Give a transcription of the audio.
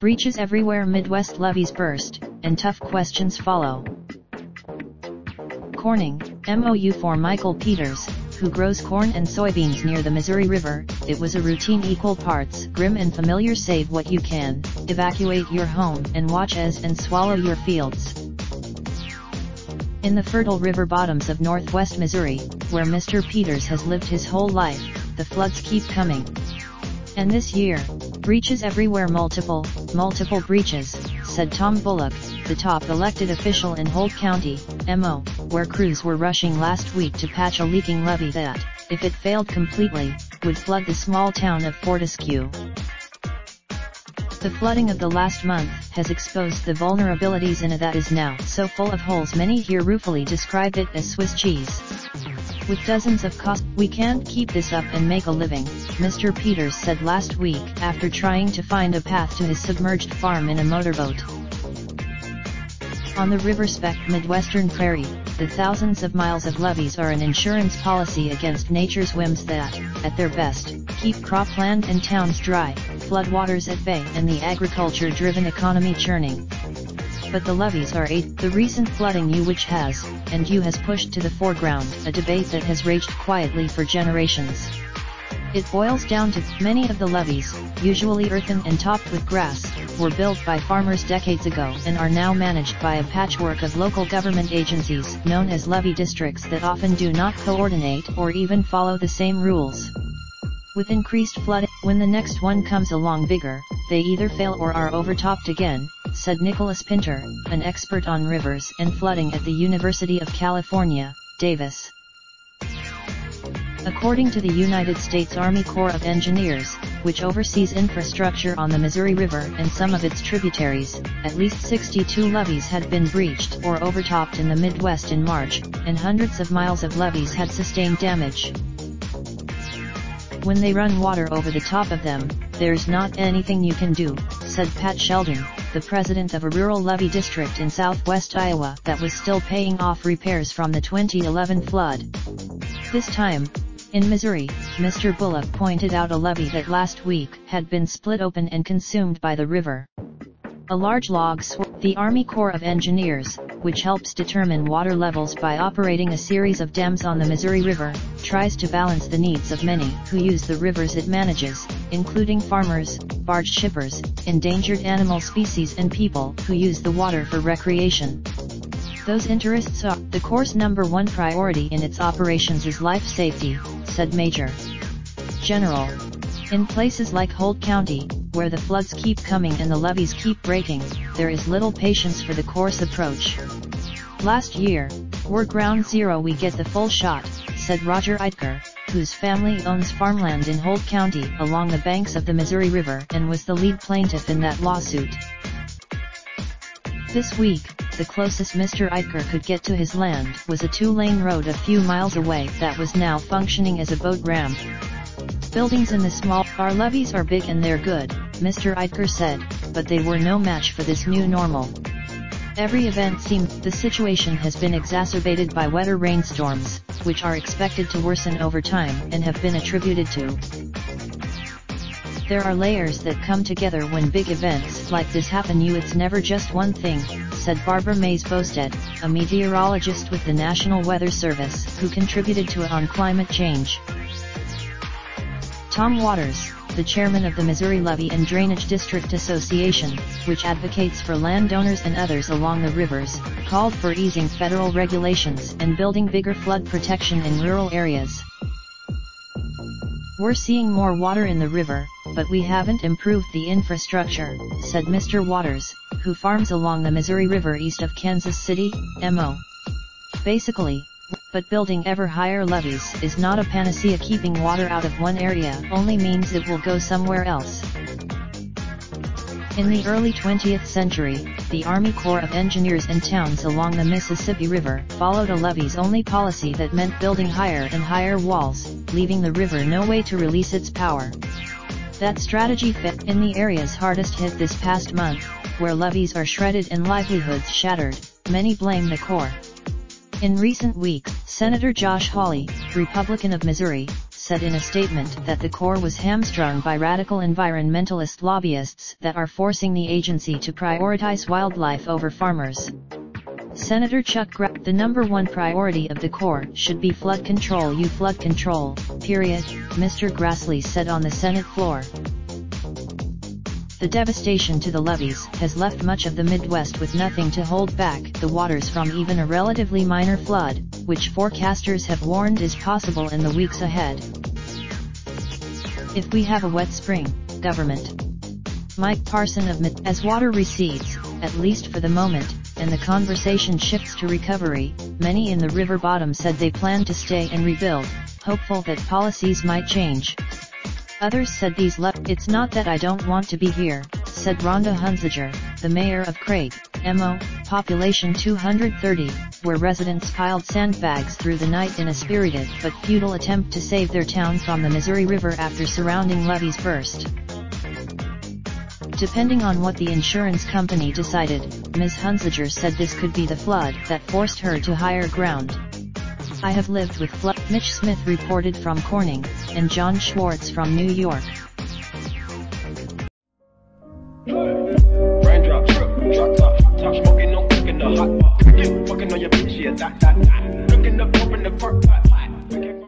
Breaches everywhere Midwest levees burst, and tough questions follow. Corning, MOU for Michael Peters, who grows corn and soybeans near the Missouri River, it was a routine equal parts grim and familiar save what you can, evacuate your home and watch as and swallow your fields. In the fertile river bottoms of northwest Missouri, where Mr. Peters has lived his whole life, the floods keep coming. And this year, breaches everywhere multiple, multiple breaches, said Tom Bullock, the top elected official in Holt County, MO, where crews were rushing last week to patch a leaking levee that, if it failed completely, would flood the small town of Fortescue. The flooding of the last month has exposed the vulnerabilities in a that is now so full of holes many here ruefully describe it as Swiss cheese. With dozens of costs, we can't keep this up and make a living, Mr. Peters said last week after trying to find a path to his submerged farm in a motorboat. On the river speck Midwestern Prairie, the thousands of miles of levees are an insurance policy against nature's whims that, at their best, keep cropland and towns dry, floodwaters at bay and the agriculture-driven economy churning. But the levees are a, the recent flooding you which has, and you has pushed to the foreground, a debate that has raged quietly for generations. It boils down to, many of the levees, usually earthen and topped with grass, were built by farmers decades ago and are now managed by a patchwork of local government agencies known as levee districts that often do not coordinate or even follow the same rules. With increased flood, when the next one comes along bigger, they either fail or are overtopped again, said Nicholas Pinter, an expert on rivers and flooding at the University of California, Davis. According to the United States Army Corps of Engineers, which oversees infrastructure on the Missouri River and some of its tributaries, at least 62 levees had been breached or overtopped in the Midwest in March, and hundreds of miles of levees had sustained damage. When they run water over the top of them, there's not anything you can do, said Pat Sheldon, the president of a rural levee district in southwest Iowa that was still paying off repairs from the 2011 flood. This time, in Missouri, Mr. Bullock pointed out a levee that last week had been split open and consumed by the river. A large log the Army Corps of Engineers, which helps determine water levels by operating a series of dams on the Missouri River, tries to balance the needs of many who use the rivers it manages, including farmers, barge shippers, endangered animal species and people who use the water for recreation. Those interests are, the Corps' number one priority in its operations is life safety, said Major General. In places like Holt County, where the floods keep coming and the levees keep breaking, there is little patience for the Corps' approach. Last year, we're ground zero we get the full shot, said Roger Ideker, whose family owns farmland in Holt County along the banks of the Missouri River and was the lead plaintiff in that lawsuit. This week, the closest Mr. Ideker could get to his land was a two-lane road a few miles away that was now functioning as a boat ramp. Buildings in the small, our levees are big and they're good, Mr. Ideker said, but they were no match for this new normal. Every event seemed, the situation has been exacerbated by wetter rainstorms, which are expected to worsen over time and have been attributed to there are layers that come together when big events like this happen you it's never just one thing, said Barbara Mayes Boustead, a meteorologist with the National Weather Service who contributed to it on climate change. Tom Waters, the chairman of the Missouri Levee and Drainage District Association, which advocates for landowners and others along the rivers, called for easing federal regulations and building bigger flood protection in rural areas. We're seeing more water in the river, but we haven't improved the infrastructure, said Mr. Waters, who farms along the Missouri River east of Kansas City, MO. Basically, but building ever higher levees is not a panacea keeping water out of one area only means it will go somewhere else. In the early 20th century, the Army Corps of Engineers and towns along the Mississippi River followed a levees-only policy that meant building higher and higher walls, leaving the river no way to release its power. That strategy fit in the areas hardest hit this past month, where levees are shredded and livelihoods shattered, many blame the Corps. In recent weeks, Senator Josh Hawley, Republican of Missouri, said in a statement that the Corps was hamstrung by radical environmentalist lobbyists that are forcing the agency to prioritize wildlife over farmers. Senator Chuck Grassley, the number one priority of the Corps should be flood control you flood control, period, Mr. Grassley said on the Senate floor. The devastation to the levees has left much of the Midwest with nothing to hold back the waters from even a relatively minor flood, which forecasters have warned is possible in the weeks ahead. If we have a wet spring, government. Mike Parson of Mid as water recedes, at least for the moment, and the conversation shifts to recovery, many in the river bottom said they plan to stay and rebuild, hopeful that policies might change. Others said these left. It's not that I don't want to be here, said Rhonda Hunziger, the mayor of Craig, MO, population 230, where residents piled sandbags through the night in a spirited but futile attempt to save their town from the Missouri River after surrounding levees burst. Depending on what the insurance company decided, Ms. Hunziger said this could be the flood that forced her to higher ground. I have lived with flood, Mitch Smith reported from Corning, and John Schwartz from New York. Looking up, open the park.